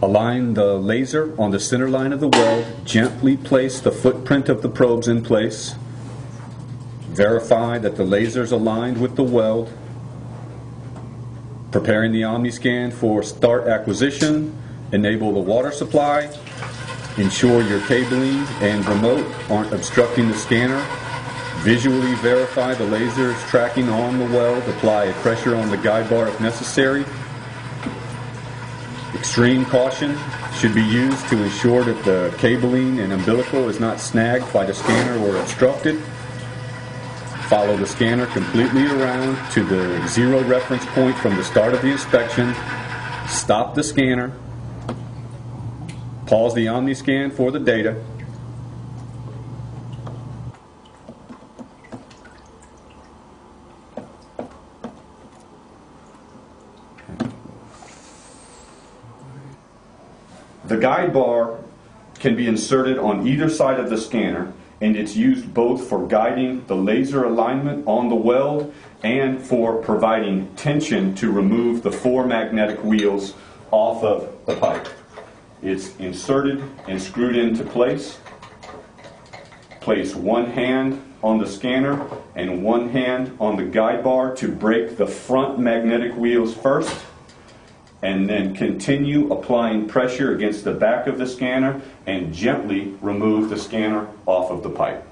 Align the laser on the center line of the weld. Gently place the footprint of the probes in place. Verify that the laser is aligned with the weld. Preparing the OmniScan for start acquisition. Enable the water supply. Ensure your cabling and remote aren't obstructing the scanner. Visually verify the laser is tracking on the weld. Apply a pressure on the guide bar if necessary. Extreme caution should be used to ensure that the cabling and umbilical is not snagged by the scanner or obstructed. Follow the scanner completely around to the zero reference point from the start of the inspection. Stop the scanner. Pause the OmniScan for the data. The guide bar can be inserted on either side of the scanner, and it's used both for guiding the laser alignment on the weld and for providing tension to remove the four magnetic wheels off of the pipe. It's inserted and screwed into place. Place one hand on the scanner and one hand on the guide bar to break the front magnetic wheels first and then continue applying pressure against the back of the scanner and gently remove the scanner off of the pipe.